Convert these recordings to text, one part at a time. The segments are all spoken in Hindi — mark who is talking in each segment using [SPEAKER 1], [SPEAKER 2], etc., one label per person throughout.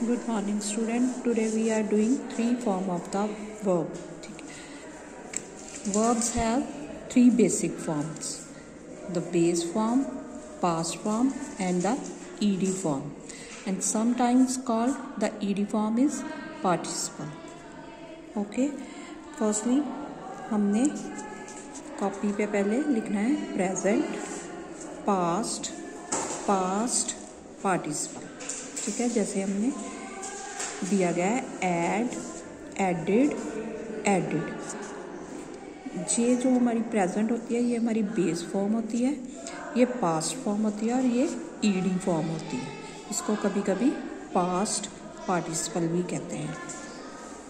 [SPEAKER 1] Good morning student today we are doing three form of the verb ठीक verbs have three basic forms the base form past form and the ED form and sometimes called the ED form is participle okay firstly हमने कॉपी पे पहले लिखना है प्रेजेंट पास्ट पास्ट पार्टिसिपल ठीक है, जैसे हमने दिया गया है एड एडिड एडिड ये जो हमारी प्रेजेंट होती है, ये हमारी बेस फॉर्म होती है, ये पास्ट फॉर्म होती है और ये ईडी फॉर्म होती है. इसको कभी कभी पास्ट पार्टिसिपल भी कहते हैं.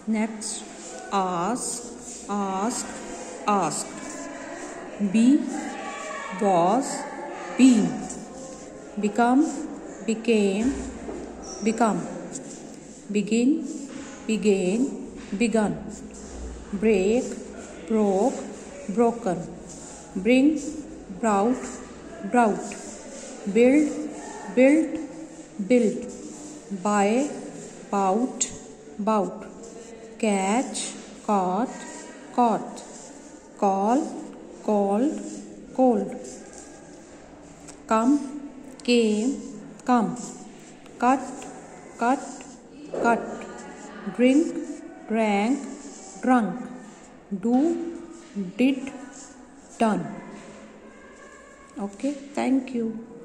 [SPEAKER 1] Next ask ask ask be was be become became become. Begin began begun. Break broke broken. Bring brought brought. Build built built buy bout bout. Catch caught caught. Call called cold come came come. Cut cut, cut, drink, drank, drunk, do, did, done. Okay, thank you.